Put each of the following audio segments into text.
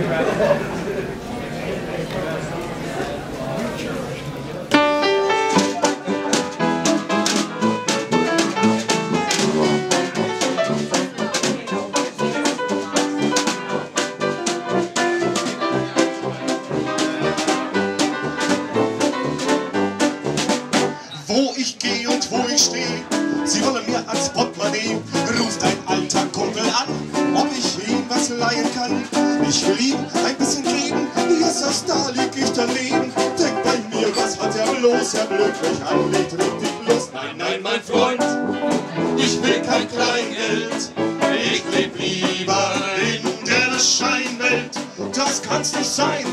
Wo ich gehe und wo ich stehe, sie wollen mir als Portemonnaie. Ich will ihm ein bisschen geben, wie ist das, da lieg ich daneben. Denkt bei mir, was hat er bloß, er blöd mich anlegt, richtig los. Nein, nein, mein Freund, ich will kein Kleingeld. Ich leb lieber in der Scheinwelt. Das kann's nicht sein,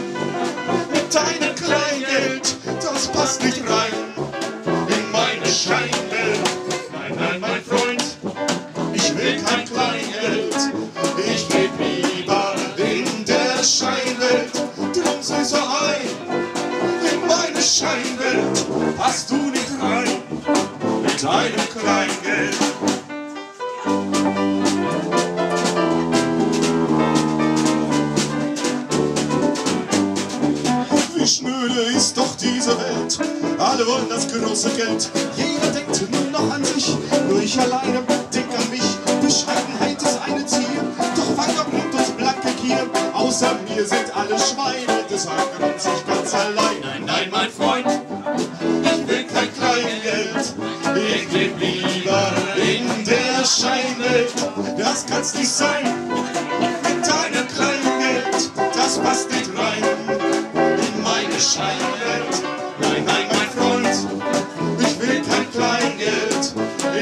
mit deinem Kleingeld, das passt nicht rein in meine Scheinwelt. Passt du nicht rein mit deinem Kleingeld. Wie schnöde ist doch diese Welt. Alle wollen das große Geld. Jeder denkt nur noch an sich. Nur ich alleine denk an mich. Bescheidenheit ist eine Ziel. Doch Vagabund und blanke Gier. Außer mir sind alle Schweine. Kann's nicht sein. Mit deinem Kleingeld. Das passt nicht rein in meine Scheinwelt. Nein, nein, mein Freund, ich will kein Kleingeld.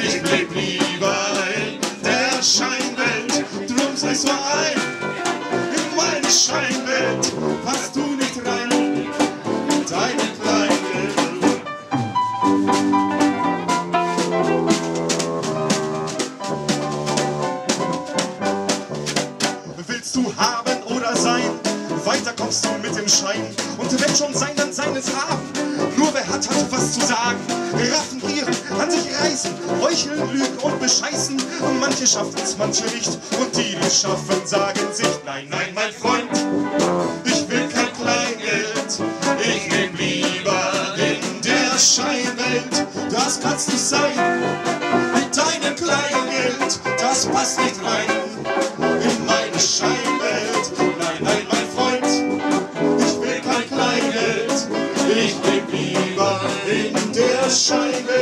Ich leb lieber in der Scheinwelt. Drum sei so ein in meine Scheinwelt. Du haben oder sein? Weiter kommst du mit dem Schein. Und wenn schon sein, dann seines haben. Nur wer hat, hat was zu sagen. Raffen, gieren, an sich reißen, heucheln, lügen und bescheißen. Manche schaffen's, manche nicht. Und die, die schaffen, sagen sich, nein, nein, mein Freund, ich will kein Kleingeld. Ich leb lieber in der Scheinwelt. Das kann's nicht sein. Mit deinem Kleingeld, das passt nicht rein in meine Scheinwelt. a shining